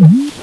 Mm-hmm.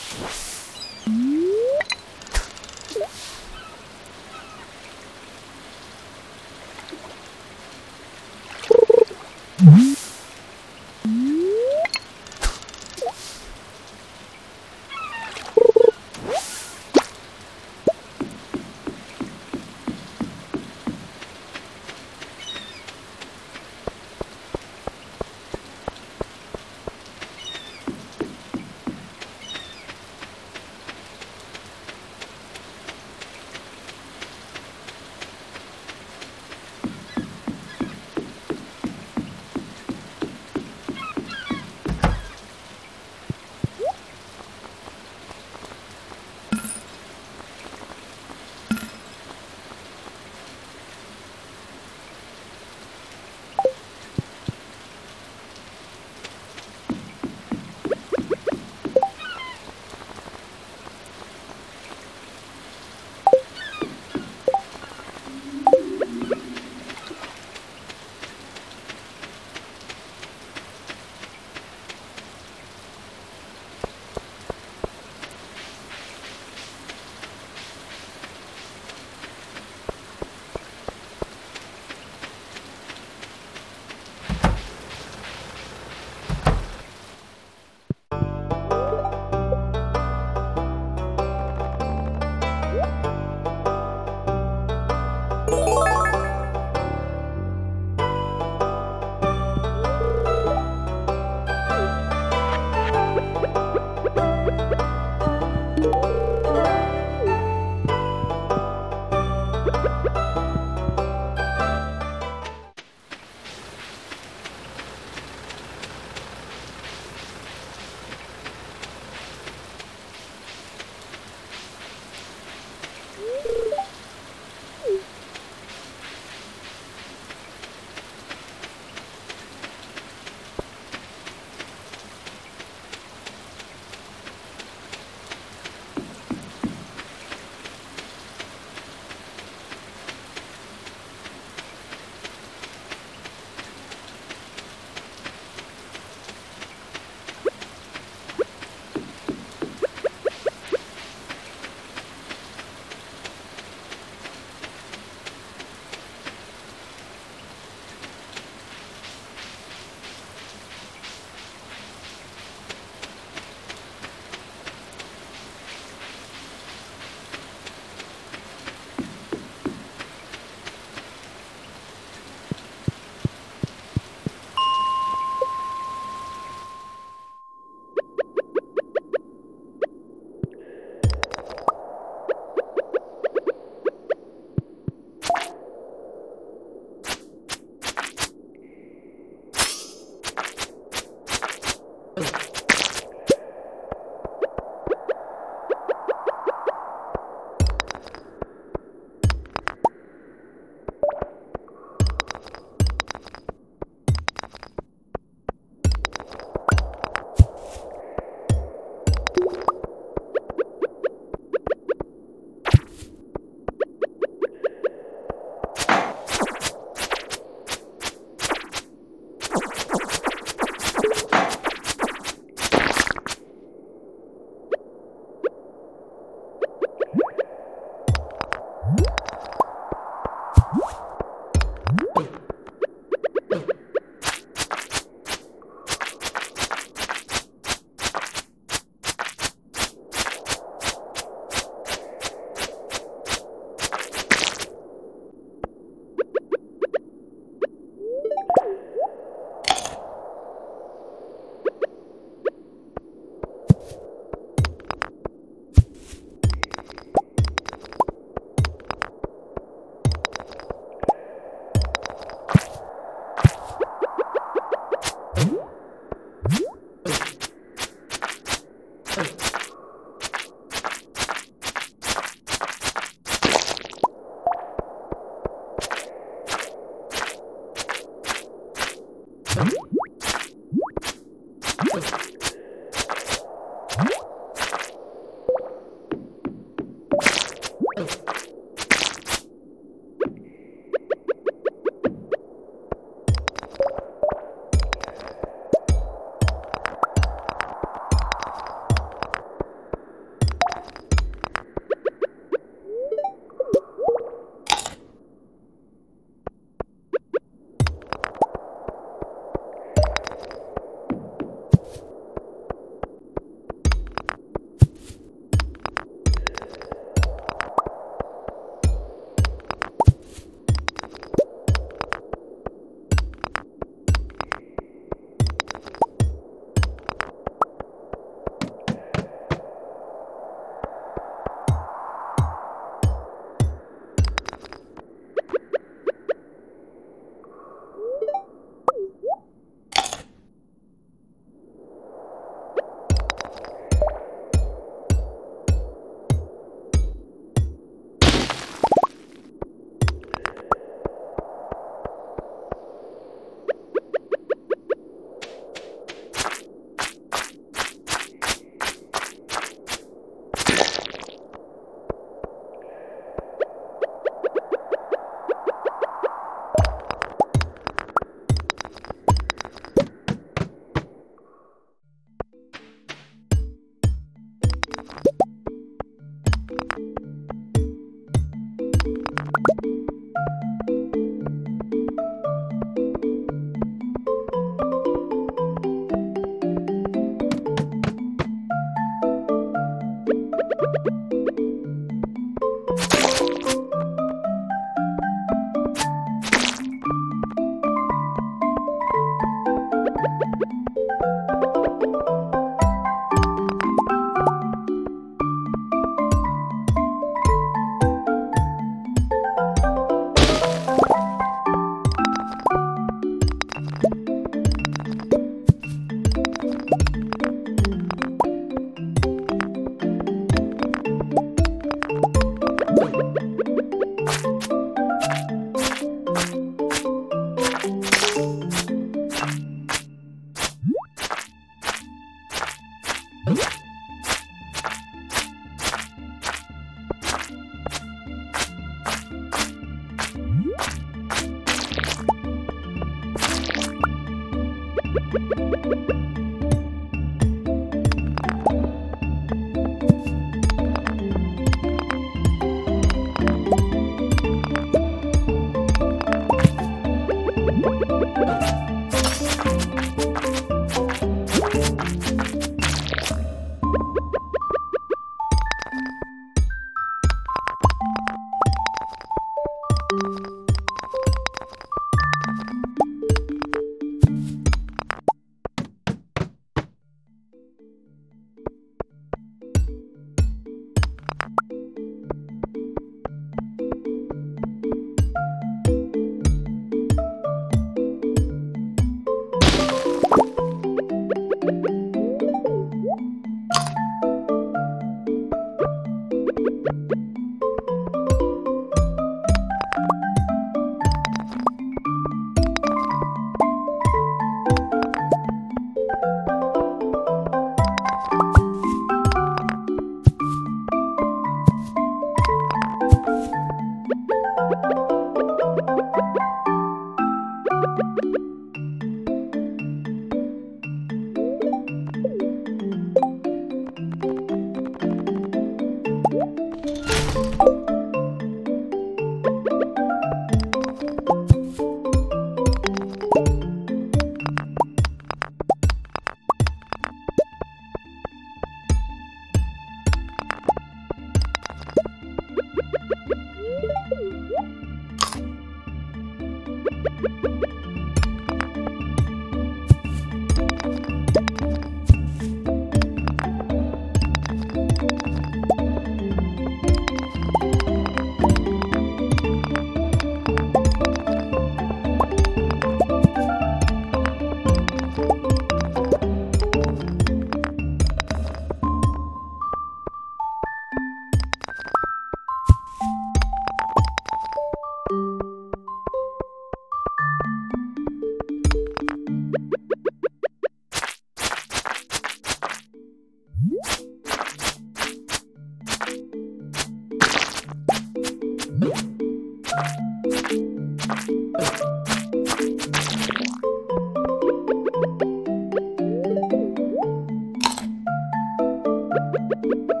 you